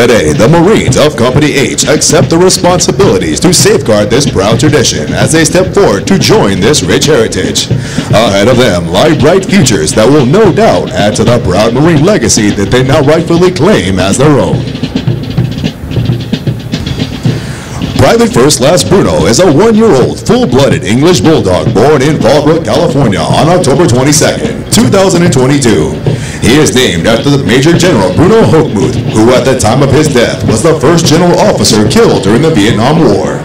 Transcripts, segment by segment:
Today, the Marines of Company H accept the responsibilities to safeguard this proud tradition as they step forward to join this rich heritage. Ahead of them lie bright futures that will no doubt add to the proud Marine legacy that they now rightfully claim as their own. Private First Class Bruno is a one-year-old, full-blooded English Bulldog born in Fallbrook, California on October 22, 2022. He is named after the Major General Bruno Hochmuth, who at the time of his death was the first general officer killed during the Vietnam War.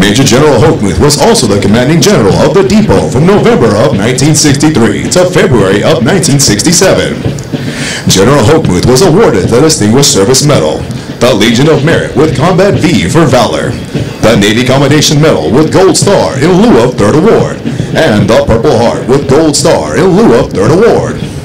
Major General Hochmuth was also the commanding general of the depot from November of 1963 to February of 1967. General Hochmuth was awarded the Distinguished Service Medal, the Legion of Merit with Combat V for Valor, the Navy Commendation Medal with Gold Star in lieu of Third Award, and the Purple Heart with Gold Star in lieu of Third Award.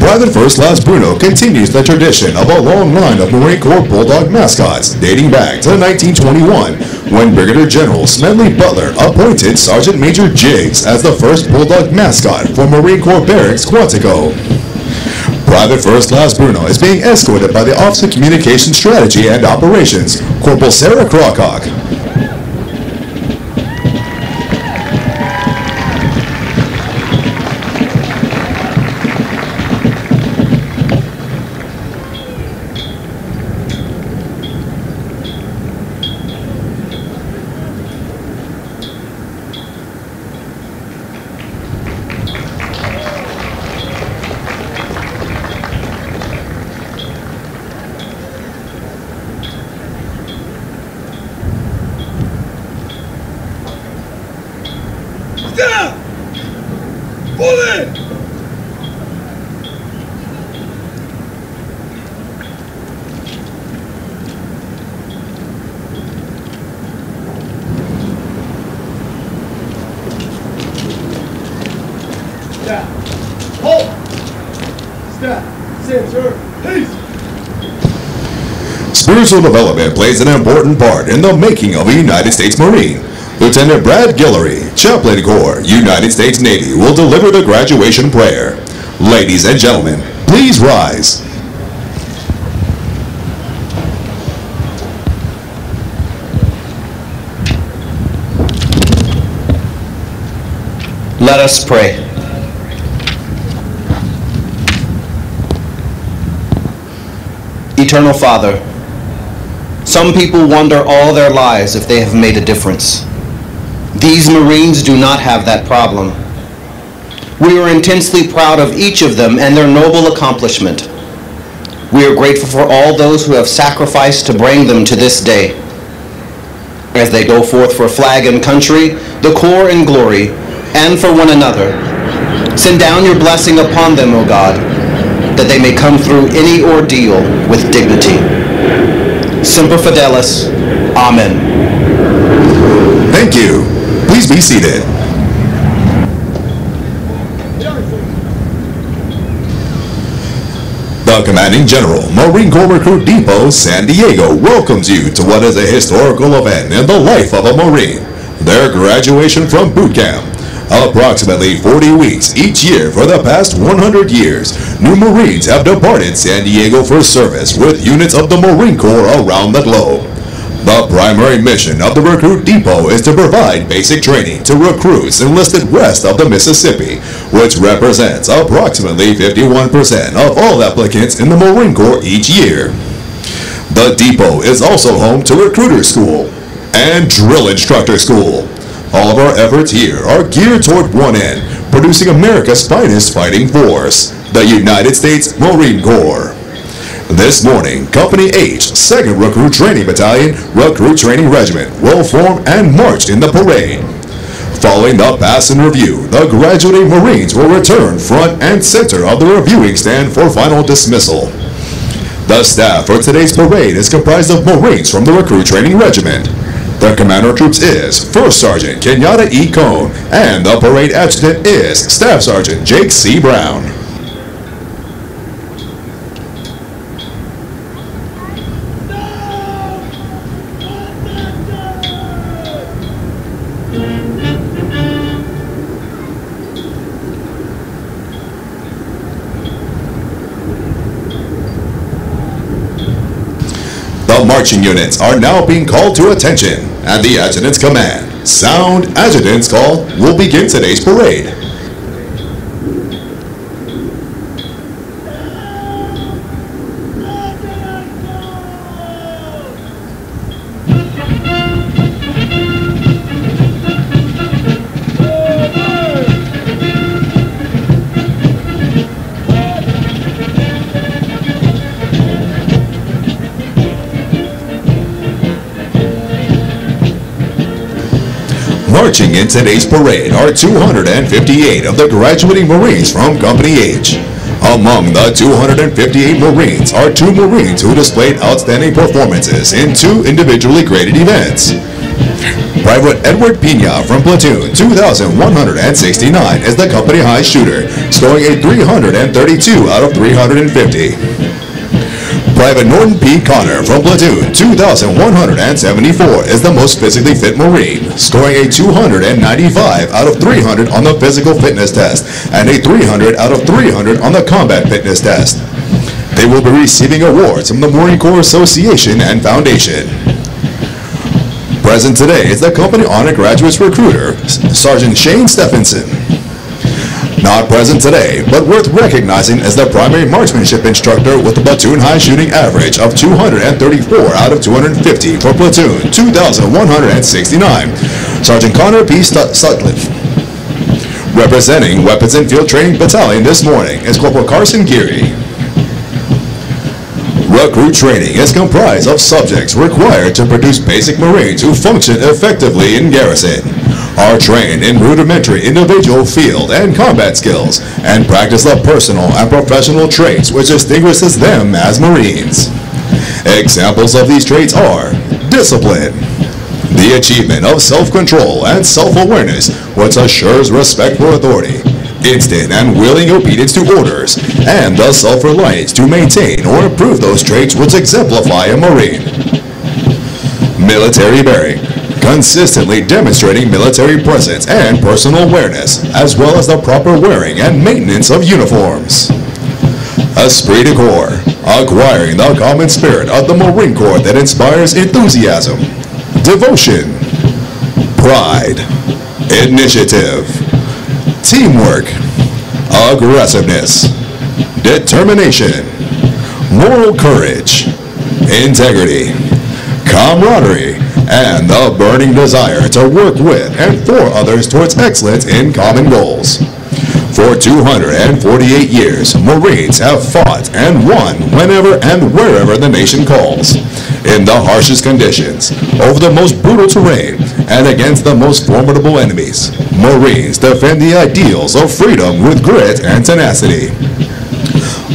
Private First Class Bruno continues the tradition of a long line of Marine Corps Bulldog mascots dating back to 1921 when Brigadier General Smedley Butler appointed Sergeant Major Jiggs as the first Bulldog mascot for Marine Corps Barracks Quantico. Private First Class Bruno is being escorted by the Office of Communication Strategy and Operations, Corporal Sarah Crawcock. Spiritual development plays an important part in the making of a United States Marine. Lieutenant Brad Guillory, Chaplain Corps, United States Navy, will deliver the graduation prayer. Ladies and gentlemen, please rise. Let us pray. Eternal Father, some people wonder all their lives if they have made a difference. These Marines do not have that problem. We are intensely proud of each of them and their noble accomplishment. We are grateful for all those who have sacrificed to bring them to this day. As they go forth for flag and country, the Corps and glory, and for one another, send down your blessing upon them, O God, that they may come through any ordeal with dignity. Semper Fidelis. Amen. Thank you. Please be seated. The Commanding General, Marine Corps Recruit Depot, San Diego, welcomes you to what is a historical event in the life of a Marine, their graduation from boot camp. Approximately 40 weeks each year for the past 100 years, new Marines have departed San Diego for service with units of the Marine Corps around the globe. The primary mission of the Recruit Depot is to provide basic training to recruits enlisted west of the Mississippi, which represents approximately 51% of all applicants in the Marine Corps each year. The depot is also home to Recruiter School and Drill Instructor School. All of our efforts here are geared toward one end, producing America's finest fighting force, the United States Marine Corps. This morning, Company H, 2nd Recruit Training Battalion, Recruit Training Regiment, will form and march in the parade. Following the pass and review, the graduating Marines will return front and center of the reviewing stand for final dismissal. The staff for today's parade is comprised of Marines from the Recruit Training Regiment. The commander of troops is First Sergeant Kenyatta E. Cohn, and the parade adjutant is Staff Sergeant Jake C. Brown. Marching units are now being called to attention, and the adjutant's command, Sound Adjutant's Call, will begin today's parade. In today's parade are 258 of the graduating Marines from Company H. Among the 258 Marines are two Marines who displayed outstanding performances in two individually graded events. Private Edward Pina from Platoon 2169 is the company high shooter, scoring a 332 out of 350. Private Norton P. Connor from Platoon 2174 is the most physically fit Marine, scoring a 295 out of 300 on the physical fitness test and a 300 out of 300 on the combat fitness test. They will be receiving awards from the Marine Corps Association and Foundation. Present today is the company honor graduates recruiter, Sergeant Shane Stephenson. Not present today, but worth recognizing as the primary marksmanship instructor with a platoon high shooting average of 234 out of 250 for platoon 2,169, Sergeant Connor P. St- Sutcliffe. Representing Weapons and Field Training Battalion this morning is Corporal Carson Geary. Recruit training is comprised of subjects required to produce basic Marines who function effectively in garrison, are trained in rudimentary individual field and combat skills, and practice the personal and professional traits which distinguishes them as Marines. Examples of these traits are discipline, the achievement of self-control and self-awareness which assures respect for authority, instant and willing obedience to orders, and the self-reliance to maintain or improve those traits which exemplify a Marine. Military bearing, consistently demonstrating military presence and personal awareness, as well as the proper wearing and maintenance of uniforms. Esprit de Corps, acquiring the common spirit of the Marine Corps that inspires enthusiasm, devotion, pride, initiative, teamwork, aggressiveness, determination, moral courage, integrity, camaraderie, and the burning desire to work with and for others towards excellence in common goals. For 248 years, Marines have fought and won whenever and wherever the nation calls, in the harshest conditions, over the most brutal terrain, and against the most formidable enemies. Marines defend the ideals of freedom with grit and tenacity.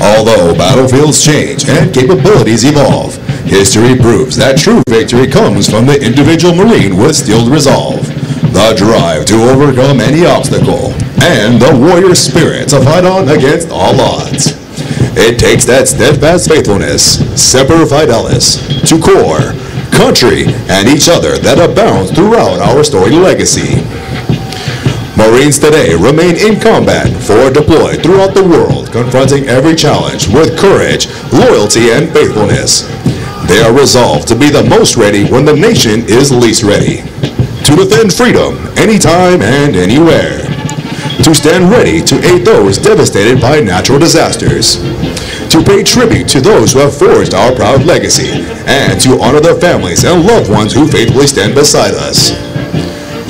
Although battlefields change and capabilities evolve, history proves that true victory comes from the individual Marine with steeled resolve, the drive to overcome any obstacle, and the warrior spirit to fight on against all odds. It takes that steadfast faithfulness, semper fidelis, to Corps, country, and each other that abounds throughout our storied legacy. Marines today remain in combat, forward deployed throughout the world, confronting every challenge with courage, loyalty, and faithfulness. They are resolved to be the most ready when the nation is least ready. To defend freedom anytime and anywhere. To stand ready to aid those devastated by natural disasters. To pay tribute to those who have forged our proud legacy. And to honor the families and loved ones who faithfully stand beside us.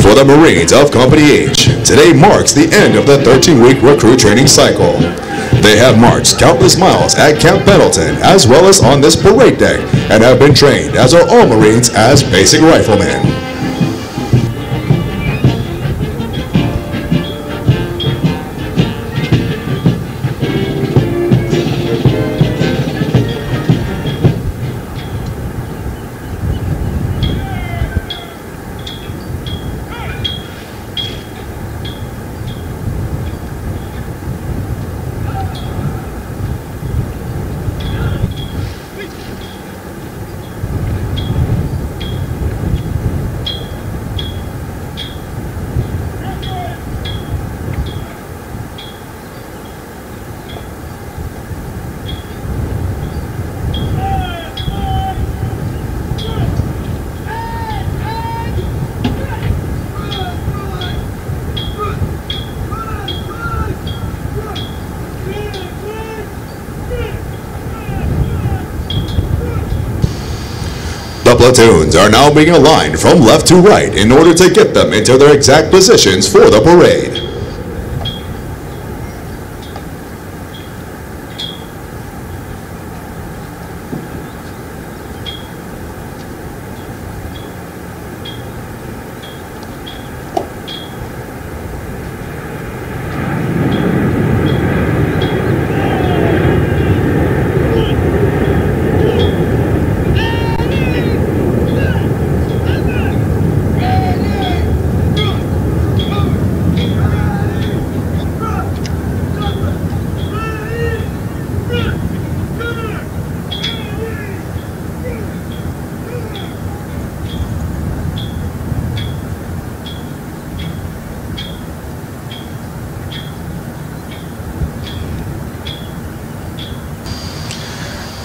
For the Marines of Company H, today marks the end of the 13-week recruit training cycle. They have marched countless miles at Camp Pendleton as well as on this parade deck and have been trained as are all Marines as basic riflemen. The platoons are now being aligned from left to right in order to get them into their exact positions for the parade.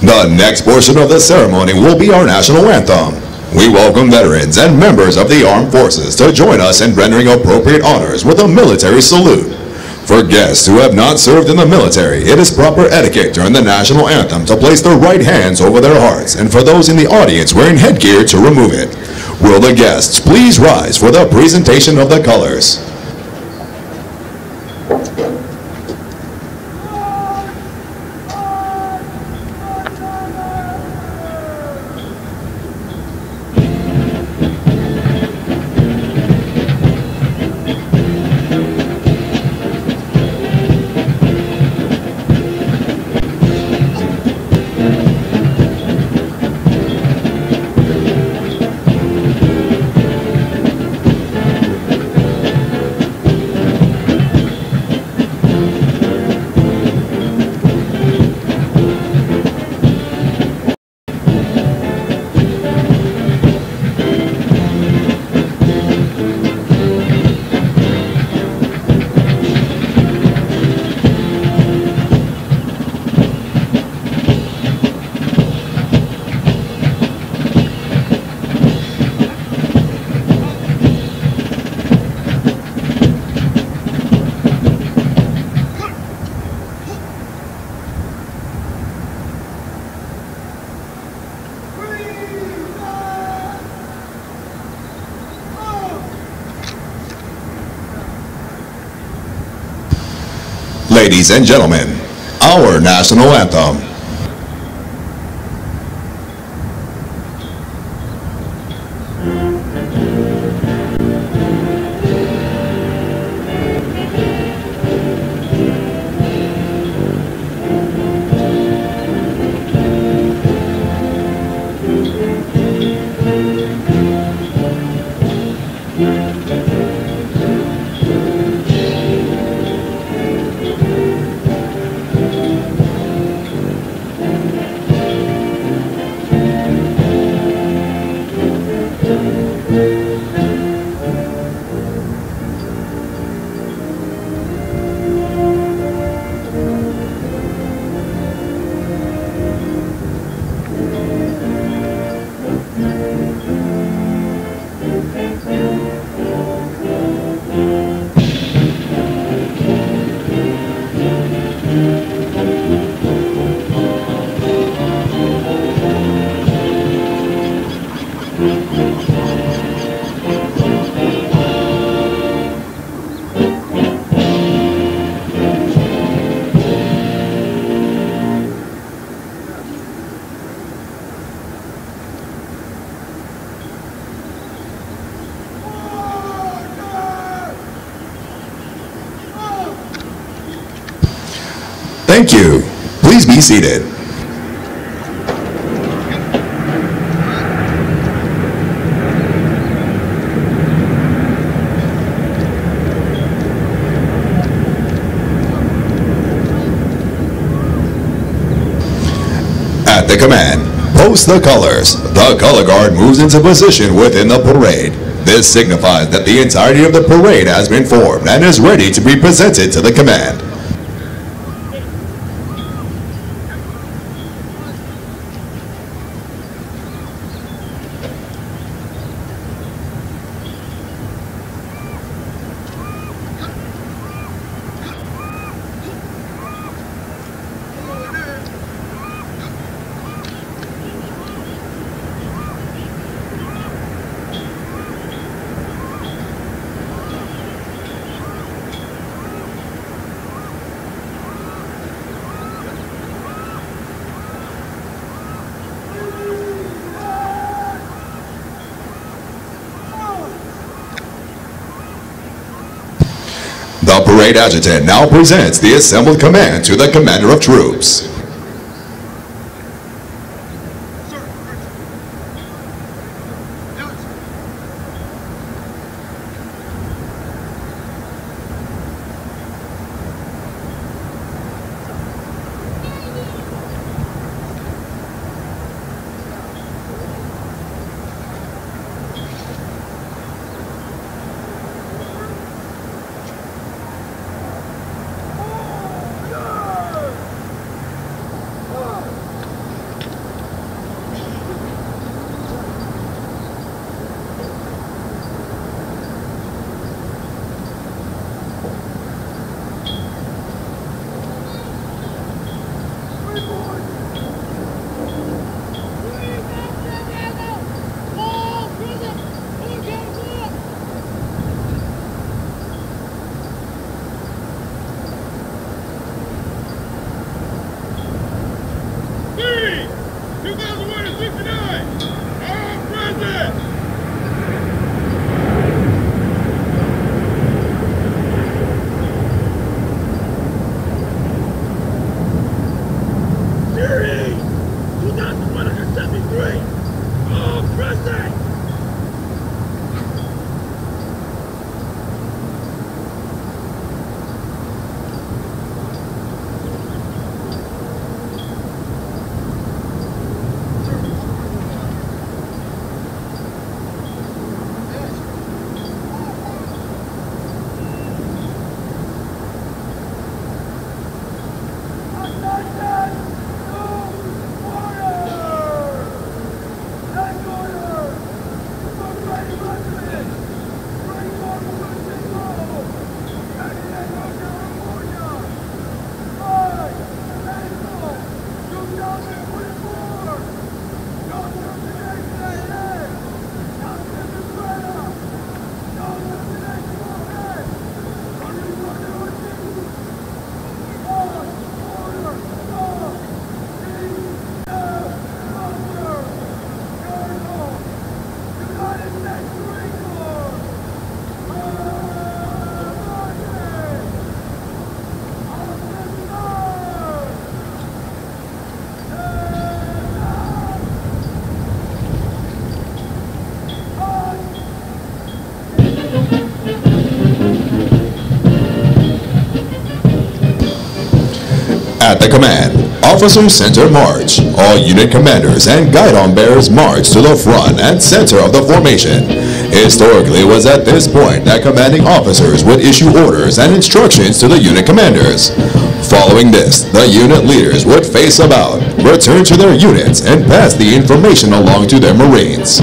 The next portion of the ceremony will be our national anthem. We welcome veterans and members of the armed forces to join us in rendering appropriate honors with a military salute. For guests who have not served in the military, it is proper etiquette during the national anthem to place their right hands over their hearts, and for those in the audience wearing headgear to remove it. Will the guests please rise for the presentation of the colors? Ladies and gentlemen, our national anthem. Thank you. Please be seated. At the command, post the colors. The color guard moves into position within the parade. This signifies that the entirety of the parade has been formed and is ready to be presented to the command. The parade adjutant now presents the assembled command to the commander of troops. At the command, Officers Center March. All unit commanders and guidon bearers march to the front and center of the formation. Historically, it was at this point that commanding officers would issue orders and instructions to the unit commanders. Following this, the unit leaders would face about, return to their units, and pass the information along to their Marines.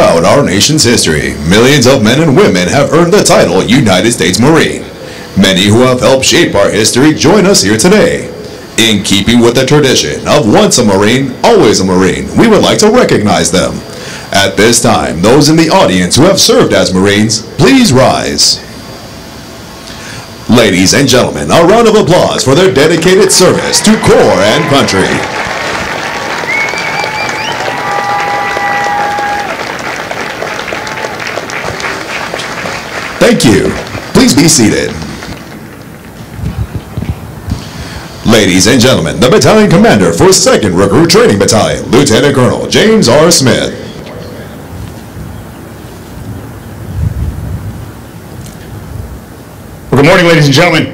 Throughout our nation's history, millions of men and women have earned the title United States Marine. Many who have helped shape our history join us here today. In keeping with the tradition of once a Marine, always a Marine, we would like to recognize them. At this time, those in the audience who have served as Marines, please rise. Ladies and gentlemen, a round of applause for their dedicated service to corps and country. Thank you. Please be seated. Ladies and gentlemen, the battalion commander for 2nd Recruit Training Battalion, Lieutenant Colonel James R. Smith. Well, good morning, ladies and gentlemen.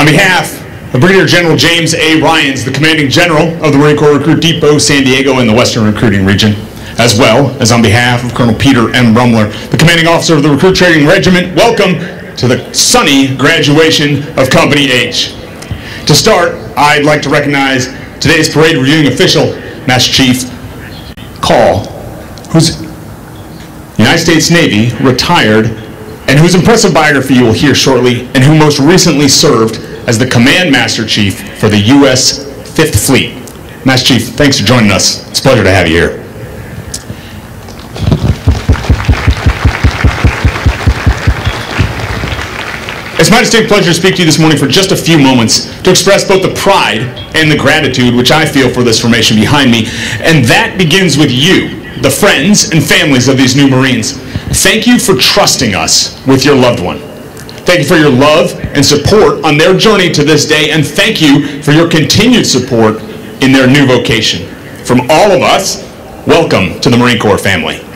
On behalf of Brigadier General James A. Ryans, the commanding general of the Marine Corps Recruit Depot San Diego in the Western Recruiting Region, as well as on behalf of Colonel Peter M. Rumler, the commanding officer of the Recruit Training Regiment, welcome to the sunny graduation of Company H. To start, I'd like to recognize today's parade reviewing official, Master Chief Call, who's United States Navy, retired, and whose impressive biography you will hear shortly, and who most recently served as the Command Master Chief for the U.S. Fifth Fleet. Master Chief, thanks for joining us. It's a pleasure to have you here. It's my distinct pleasure to speak to you this morning for just a few moments to express both the pride and the gratitude which I feel for this formation behind me. And that begins with you, the friends and families of these new Marines. Thank you for trusting us with your loved one. Thank you for your love and support on their journey to this day, and thank you for your continued support in their new vocation. From all of us, welcome to the Marine Corps family.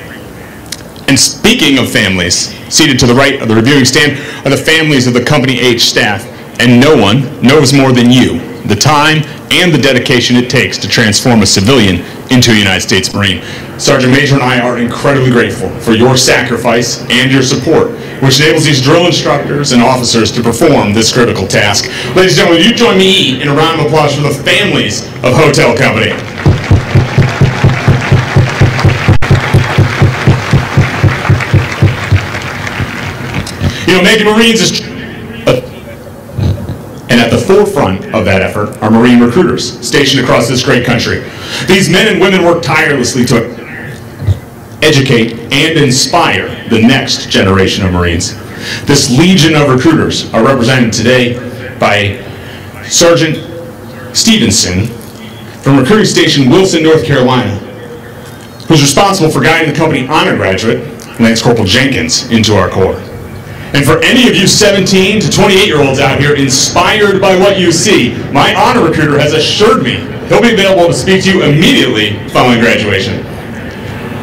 And speaking of families, seated to the right of the reviewing stand are the families of the Company H staff, and no one knows more than you the time and the dedication it takes to transform a civilian into a United States Marine. Sergeant Major and I are incredibly grateful for your sacrifice and your support, which enables these drill instructors and officers to perform this critical task. Ladies and gentlemen, you join me in a round of applause for the families of Hotel Company. Know, making Marines is. And at the forefront of that effort are Marine recruiters stationed across this great country. These men and women work tirelessly to educate and inspire the next generation of Marines. This legion of recruiters are represented today by Sergeant Stevenson from Recruiting Station Wilson, North Carolina, who's responsible for guiding the company honor graduate, Lance Corporal Jenkins, into our Corps. And for any of you 17 to 28 year olds out here inspired by what you see, my honor recruiter has assured me he'll be available to speak to you immediately following graduation.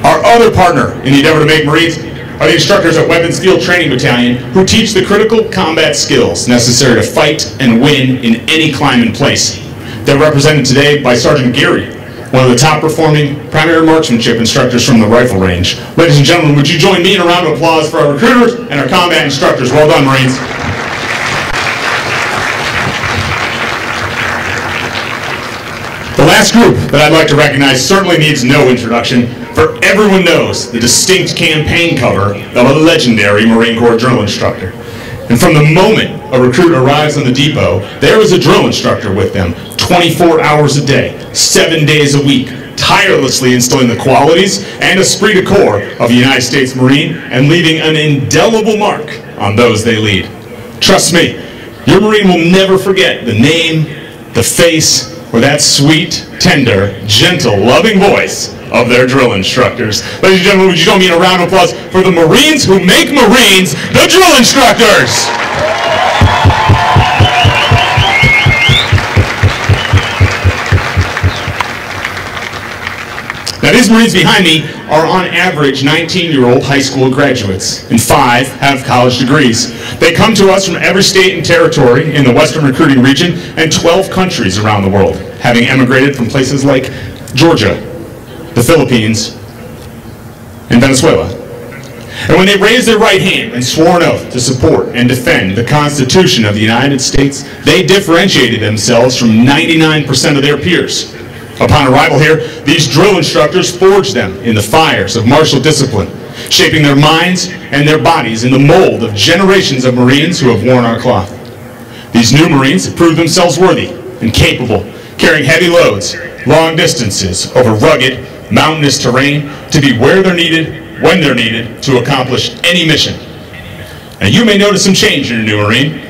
Our other partner in the endeavor to make Marines are the instructors at Weapons Field Training Battalion who teach the critical combat skills necessary to fight and win in any clime and place. They're represented today by Sergeant Gary, one of the top performing primary marksmanship instructors from the rifle range. Ladies and gentlemen, would you join me in a round of applause for our recruiters and our combat instructors? Well done, Marines. The last group that I'd like to recognize certainly needs no introduction, for everyone knows the distinct campaign cover of a legendary Marine Corps drill instructor. And from the moment a recruit arrives on the depot, there is a drill instructor with them 24 hours a day, seven days a week, tirelessly instilling the qualities and esprit de corps of a United States Marine and leaving an indelible mark on those they lead. Trust me, your Marine will never forget the name, the face, or that sweet, tender, gentle, loving voice of their drill instructors. Ladies and gentlemen, would you join me in a round of applause for the Marines who make Marines, the drill instructors? These Marines behind me are on average 19-year-old high school graduates, and five have college degrees. They come to us from every state and territory in the Western Recruiting Region and 12 countries around the world, having emigrated from places like Georgia, the Philippines, and Venezuela. And when they raised their right hand and swore an oath to support and defend the Constitution of the United States, they differentiated themselves from 99% of their peers. Upon arrival here, these drill instructors forged them in the fires of martial discipline, shaping their minds and their bodies in the mold of generations of Marines who have worn our cloth. These new Marines have proved themselves worthy and capable, carrying heavy loads, long distances, over rugged, mountainous terrain, to be where they're needed, when they're needed, to accomplish any mission. Now you may notice some change in your new Marine.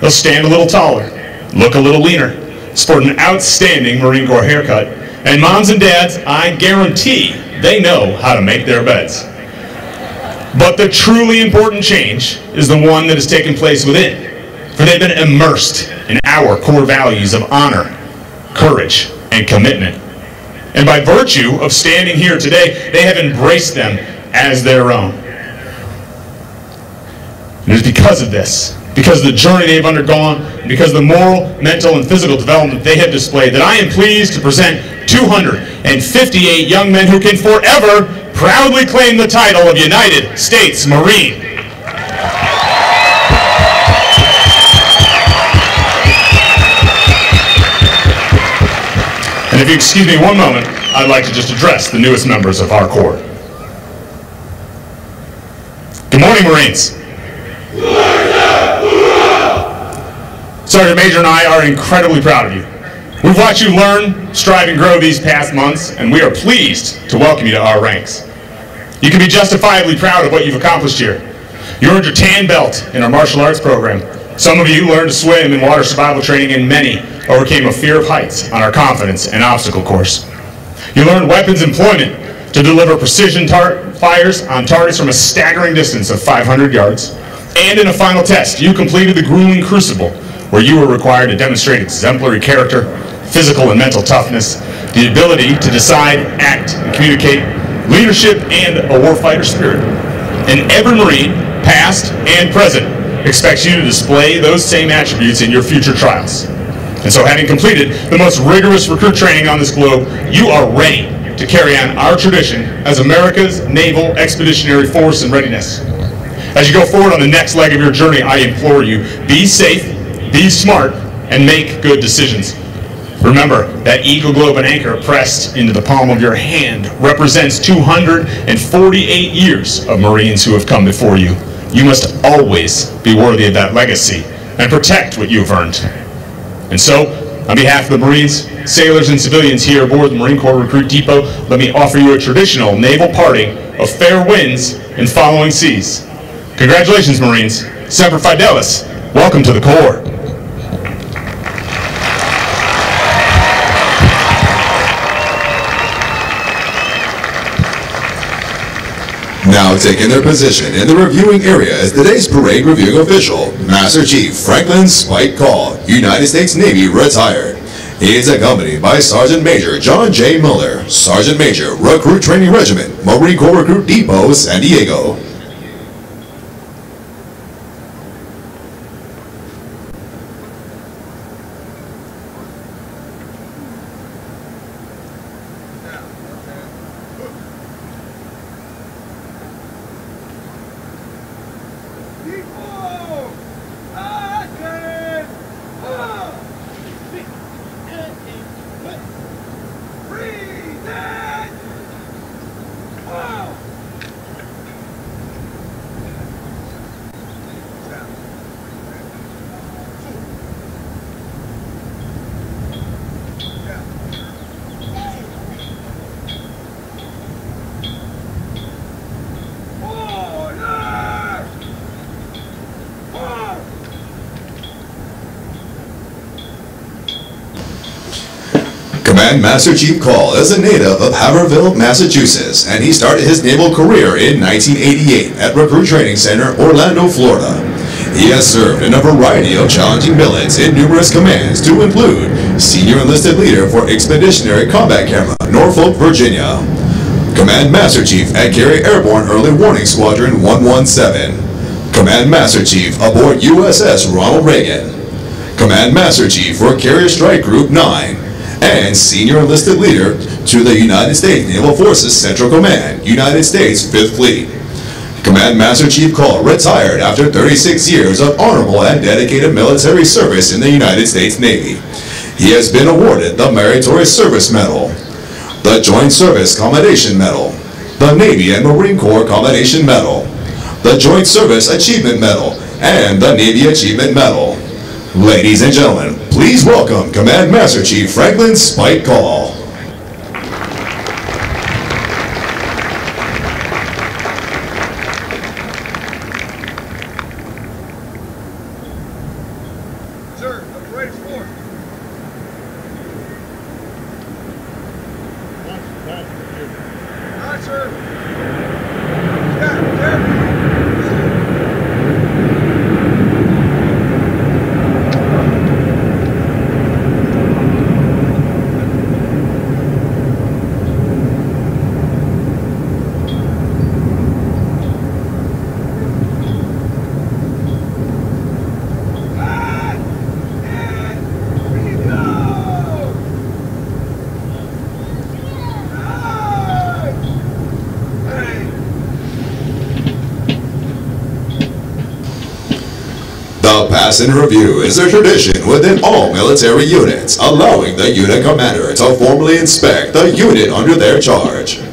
They'll stand a little taller, look a little leaner, sport an outstanding Marine Corps haircut, and moms and dads, I guarantee they know how to make their beds. But the truly important change is the one that has taken place within, for they've been immersed in our core values of honor, courage, and commitment. And by virtue of standing here today, they have embraced them as their own. And it is because of this, because of the journey they've undergone, because of the moral, mental, and physical development they have displayed, that I am pleased to present 258 young men who can forever proudly claim the title of United States Marine. And if you excuse me one moment, I'd like to just address the newest members of our Corps. Good morning, Marines. Sergeant Major and I are incredibly proud of you. We've watched you learn, strive, and grow these past months, and we are pleased to welcome you to our ranks. You can be justifiably proud of what you've accomplished here. You earned your tan belt in our martial arts program. Some of you learned to swim in water survival training, and many overcame a fear of heights on our confidence and obstacle course. You learned weapons employment to deliver precision fires on targets from a staggering distance of 500 yards. And in a final test, you completed the grueling crucible, where you were required to demonstrate exemplary character, physical and mental toughness, the ability to decide, act, and communicate, leadership, and a warfighter spirit. And every Marine, past and present, expects you to display those same attributes in your future trials. And so having completed the most rigorous recruit training on this globe, you are ready to carry on our tradition as America's Naval Expeditionary Force in readiness. As you go forward on the next leg of your journey, I implore you, be safe, be smart, and make good decisions. Remember, that Eagle Globe and Anchor pressed into the palm of your hand represents 248 years of Marines who have come before you. You must always be worthy of that legacy and protect what you've earned. And so, on behalf of the Marines, sailors, and civilians here aboard the Marine Corps Recruit Depot, let me offer you a traditional naval parting of fair winds and following seas. Congratulations, Marines. Semper Fidelis. Welcome to the Corps. Now taking their position in the reviewing area is today's parade reviewing official, Master Chief Franklin Spike Call, United States Navy retired. He is accompanied by Sergeant Major John J. Miller, Sergeant Major, Recruit Training Regiment, Marine Corps Recruit Depot, San Diego. Command Master Chief Call is a native of Haverhill, Massachusetts, and he started his naval career in 1988 at Recruit Training Center, Orlando, Florida. He has served in a variety of challenging billets in numerous commands to include Senior Enlisted Leader for Expeditionary Combat Camera, Norfolk, Virginia. Command Master Chief at Carrier Airborne Early Warning Squadron 117. Command Master Chief aboard USS Ronald Reagan. Command Master Chief for Carrier Strike Group 9, and Senior Enlisted Leader to the United States Naval Forces Central Command, United States 5th Fleet. Command Master Chief Cole retired after 36 years of honorable and dedicated military service in the United States Navy. He has been awarded the Meritorious Service Medal, the Joint Service Commendation Medal, the Navy and Marine Corps Commendation Medal, the Joint Service Achievement Medal, and the Navy Achievement Medal. Ladies and gentlemen, please welcome Command Master Chief Franklin Spike Call. Pass in review is a tradition within all military units, allowing the unit commander to formally inspect the unit under their charge.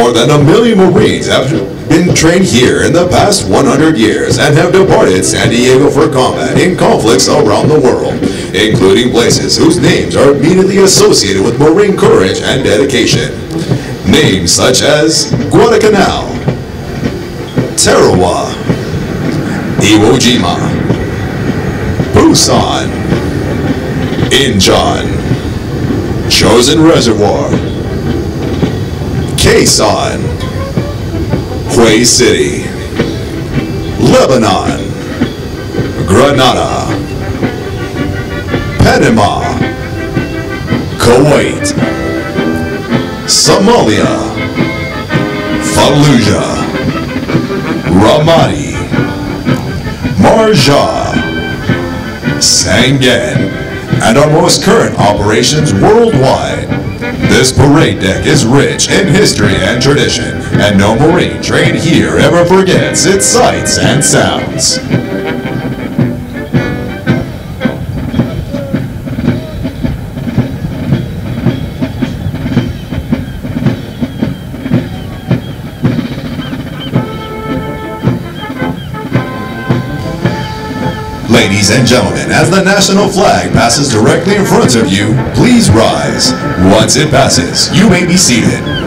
More than a million Marines have been trained here in the past 100 years and have departed San Diego for combat in conflicts around the world, including places whose names are immediately associated with Marine courage and dedication. Names such as Guadalcanal, Tarawa, Iwo Jima, Busan, Incheon, Chosin Reservoir, Khe Sanh, Hue City, Lebanon, Grenada, Panama, Kuwait, Somalia, Fallujah, Ramadi, Marjah, Sangin, and our most current operations worldwide. This parade deck is rich in history and tradition, and no Marine trained here ever forgets its sights and sounds. Ladies and gentlemen, as the national flag passes directly in front of you, please rise. Once it passes, you may be seated.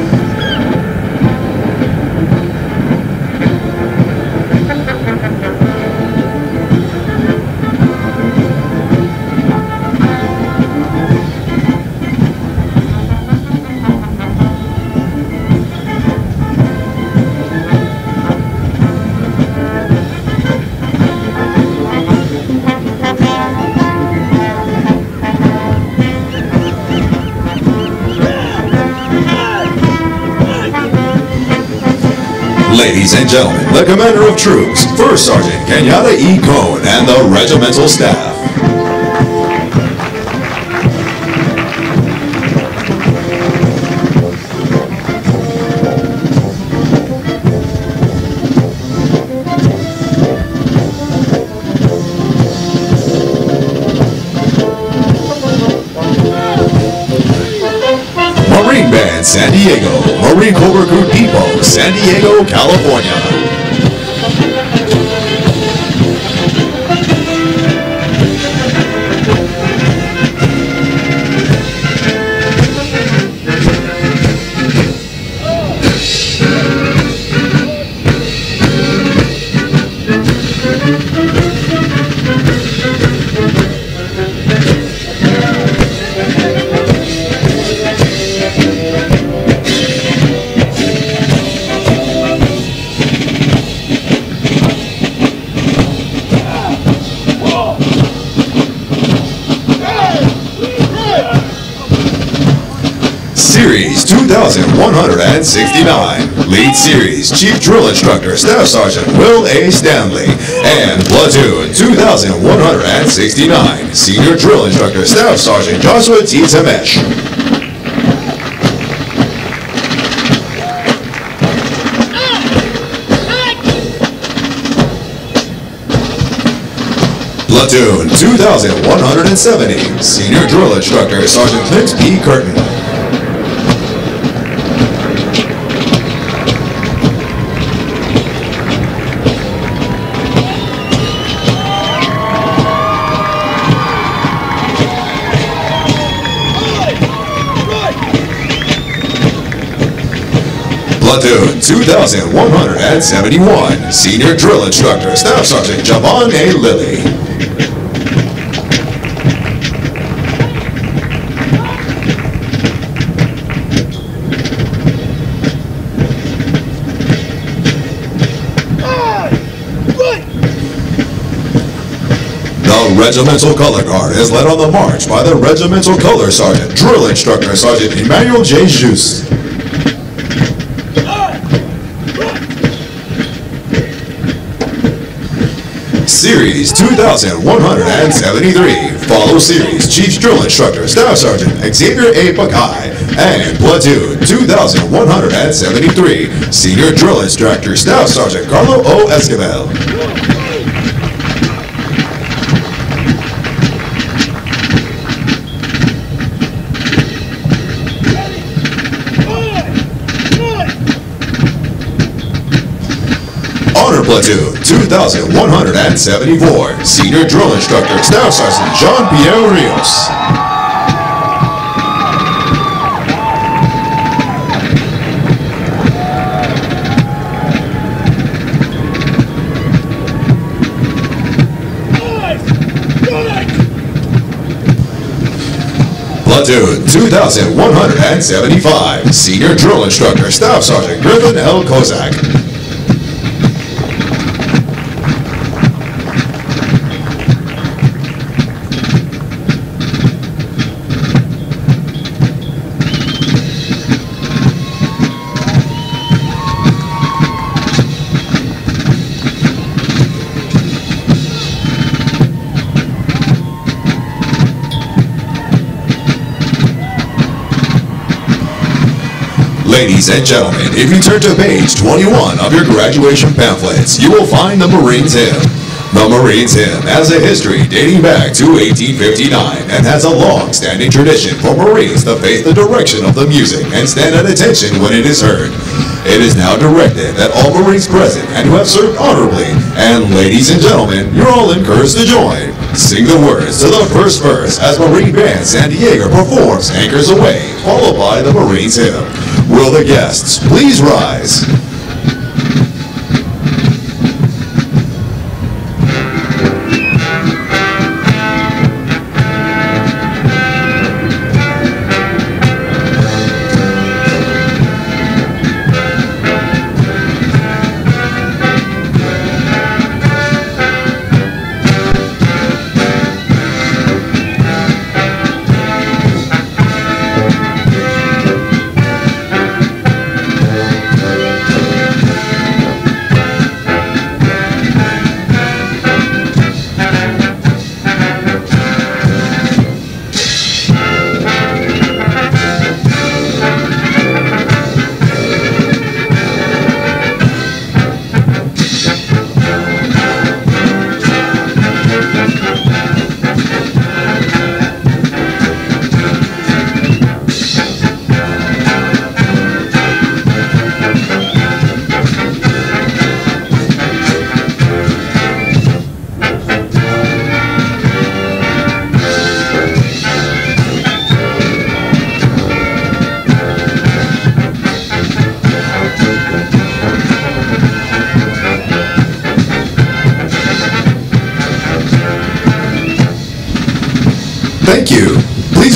Ladies and gentlemen, the Commander of Troops, First Sergeant Kenyatta E. Cohn, and the regimental staff. San Diego, California. Series 2169, Lead Series Chief Drill Instructor Staff Sergeant Will A. Stanley, and Platoon 2169, Senior Drill Instructor Staff Sergeant Joshua T. Temesh. Platoon 2170, Senior Drill Instructor Sergeant Clint P. Curtin. Platoon 2171, Senior Drill Instructor Staff Sergeant Javon A. Lilly. The Regimental Color Guard is led on the march by the Regimental Color Sergeant, Drill Instructor Sergeant Emmanuel J. Juste. Series 2173, follow Series Chief Drill Instructor Staff Sergeant Xavier A. Pakai, and Platoon 2173, Senior Drill Instructor Staff Sergeant Carlo O. Esquivel. Platoon 2174, Senior Drill Instructor Staff Sergeant Jean Pierre Rios. Platoon 2175, Senior Drill Instructor Staff Sergeant Griffin L. Kozak. Ladies and gentlemen, if you turn to page 21 of your graduation pamphlets, you will find the Marines Hymn. The Marines Hymn has a history dating back to 1859 and has a long-standing tradition for Marines to face the direction of the music and stand at attention when it is heard. It is now directed that all Marines present and who have served honorably, and ladies and gentlemen, you're all encouraged to join. Sing the words to the first verse as Marine Band San Diego performs Anchors Aweigh, followed by the Marines Hymn. The guests please rise?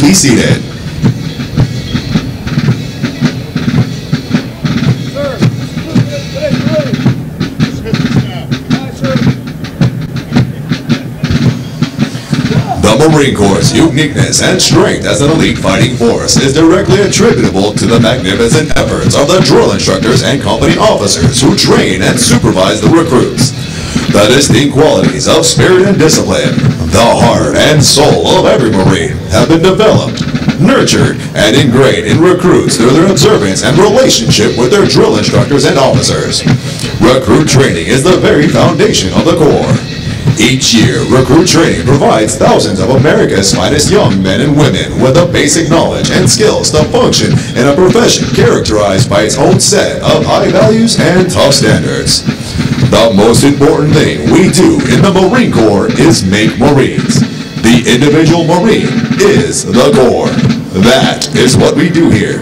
The Marine Corps' uniqueness and strength as an elite fighting force is directly attributable to the magnificent efforts of the drill instructors and company officers who train and supervise the recruits. The distinct qualities of spirit and discipline, the heart and soul of every Marine have been developed, nurtured, and ingrained in recruits through their observance and relationship with their drill instructors and officers. Recruit training is the very foundation of the Corps. Each year, recruit training provides thousands of America's finest young men and women with the basic knowledge and skills to function in a profession characterized by its own set of high values and tough standards. The most important thing we do in the Marine Corps is make Marines. The individual Marine is the Corps. That is what we do here.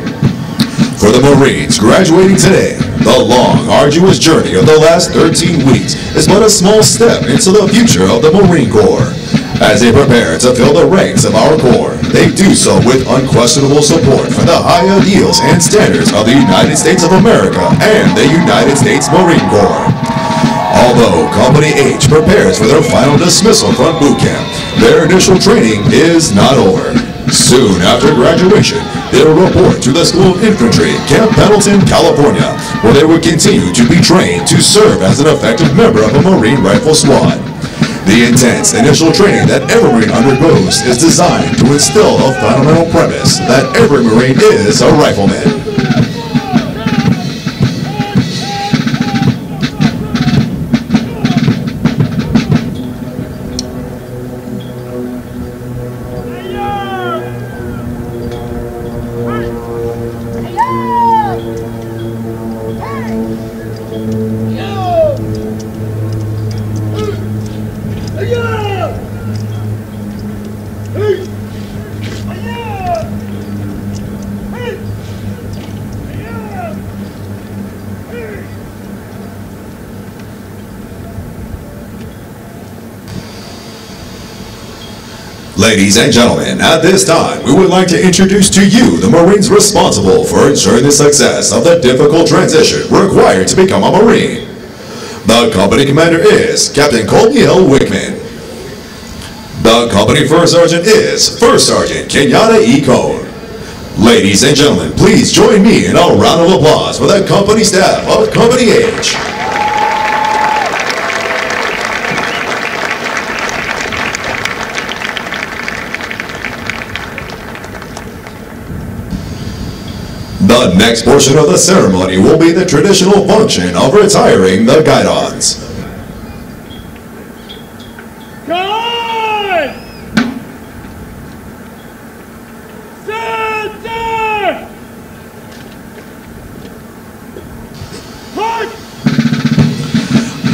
For the Marines graduating today, the long, arduous journey of the last 13 weeks is but a small step into the future of the Marine Corps. As they prepare to fill the ranks of our Corps, they do so with unquestionable support for the high ideals and standards of the United States of America and the United States Marine Corps. Although Company H prepares for their final dismissal from boot camp, their initial training is not over. Soon after graduation, they will report to the School of Infantry, Camp Pendleton, California, where they will continue to be trained to serve as an effective member of a Marine Rifle Squad. The intense initial training that every Marine undergoes is designed to instill a fundamental premise that every Marine is a rifleman. Ladies and gentlemen, at this time, we would like to introduce to you the Marines responsible for ensuring the success of the difficult transition required to become a Marine. The company commander is Captain Colby L. Wickman. The company first sergeant is First Sergeant Kenyatta E. Cone. Ladies and gentlemen, please join me in a round of applause for the company staff of Company H. The next portion of the ceremony will be the traditional function of retiring the guidons. Guard! Center! March!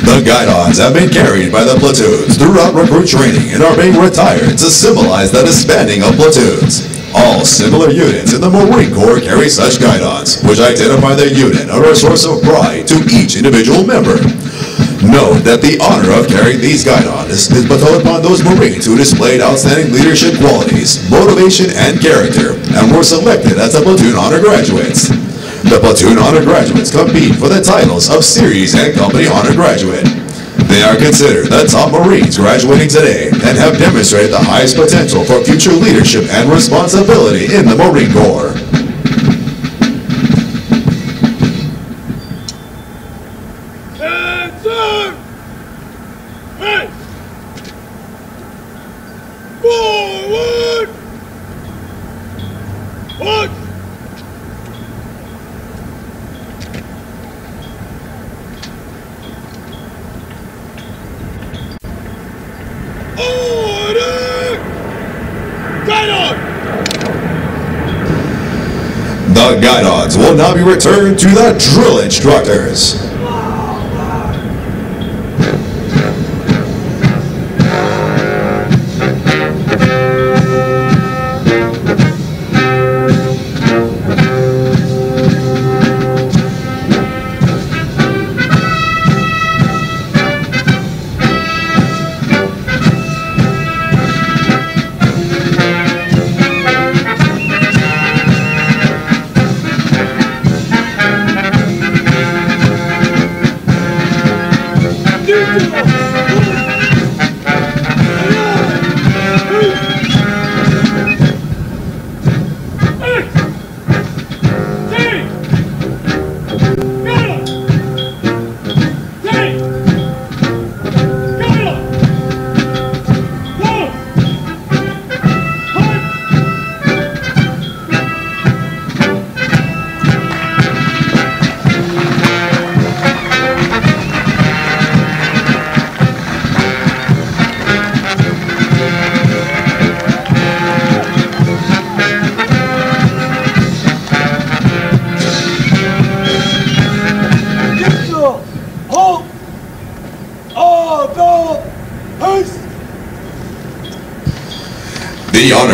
The guidons have been carried by the platoons throughout recruit training and are being retired to symbolize the disbanding of platoons. All similar units in the Marine Corps carry such guidons, which identify the unit as a source of pride to each individual member. Note that the honor of carrying these guidons is bestowed upon those Marines who displayed outstanding leadership qualities, motivation, and character, and were selected as the platoon honor graduates. The platoon honor graduates compete for the titles of series and company honor graduate. They are considered the top Marines graduating today and have demonstrated the highest potential for future leadership and responsibility in the Marine Corps. Center! Hey! Forward! March! Order! Guidon! The guidons will now be returned to the drill instructors.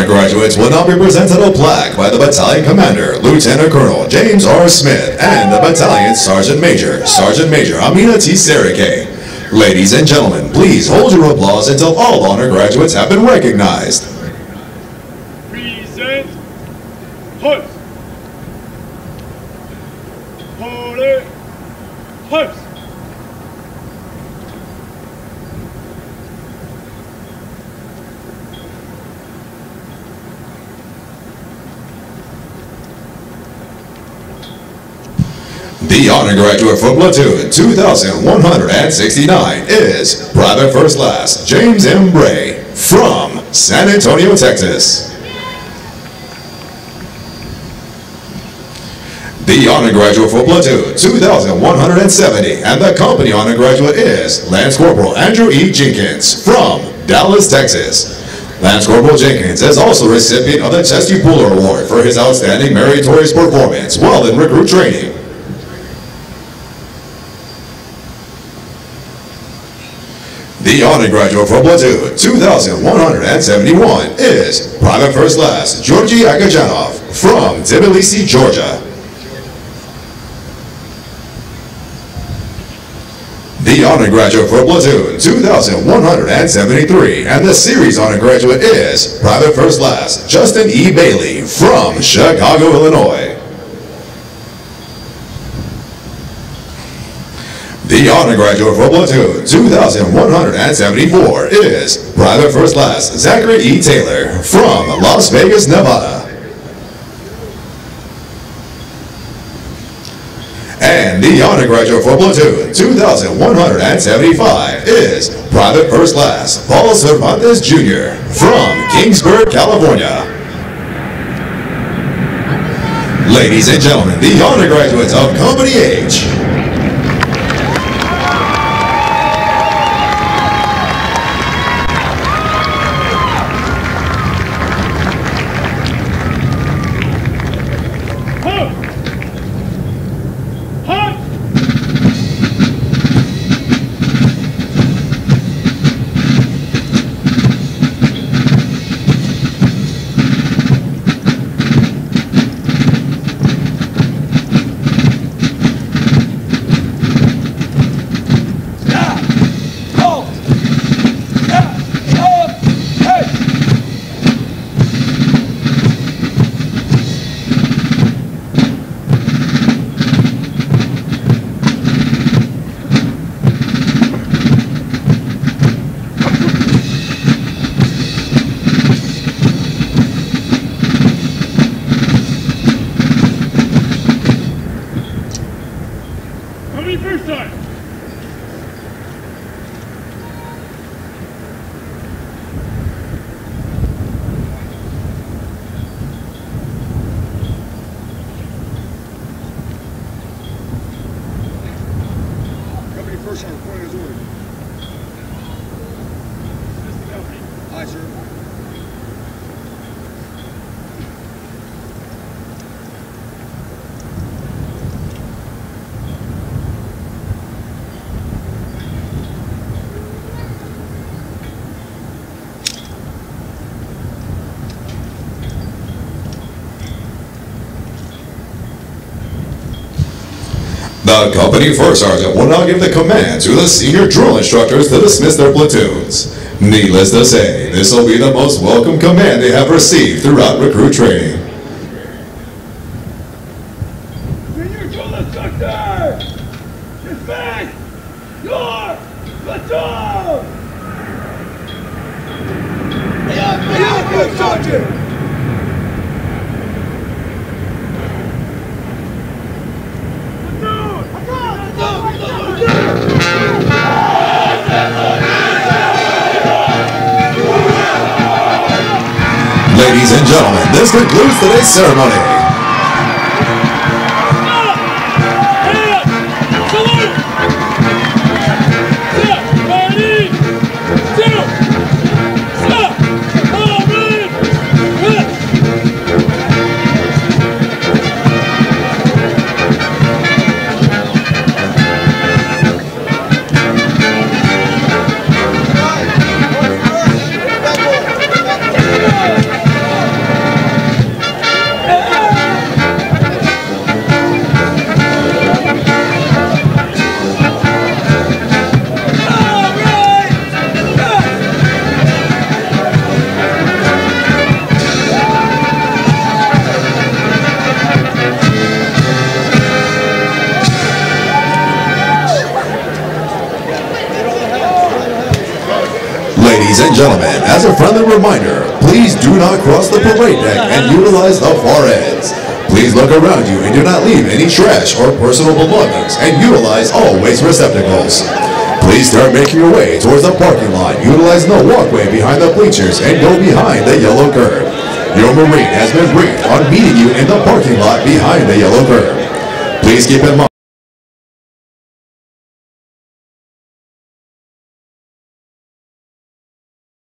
Graduates will now be presented a plaque by the battalion commander, Lieutenant Colonel James R. Smith, and the battalion sergeant major, Sergeant Major Amina T. Serike. Ladies and gentlemen, please hold your applause until all honor graduates have been recognized. Present. Host. Holy. Host. The honor graduate for platoon 2169 is Private First Class James M. Bray from San Antonio, Texas. The honor graduate for platoon 2170 and the company honor graduate is Lance Corporal Andrew E. Jenkins from Dallas, Texas. Lance Corporal Jenkins is also recipient of the Chesty Puller Award for his outstanding meritorious performance while in recruit training. The honor graduate for platoon 2171 is Private First Class Georgi Agajanov from Tbilisi, Georgia. The honor graduate for platoon 2173 and the series honor graduate is Private First Class Justin E. Bailey from Chicago, Illinois. The honor graduate for platoon 2174 is Private First Class Zachary E. Taylor from Las Vegas, Nevada. And the honor graduate for platoon 2175 is Private First Class Paul Cervantes Jr. from Kingsburg, California. Ladies and gentlemen, the honor graduates of Company H. The company first sergeant will now give the command to the senior drill instructors to dismiss their platoons. Needless to say, this will be the most welcome command they have received throughout recruit training. Ladies and gentlemen, this concludes today's ceremony. Ladies and gentlemen, as a friendly reminder, please do not cross the parade deck and utilize the far ends. Please look around you and do not leave any trash or personal belongings and utilize all waste receptacles. Please start making your way towards the parking lot, utilizing the walkway behind the bleachers and go behind the yellow curb. Your Marine has been briefed on meeting you in the parking lot behind the yellow curb. Please keep in mind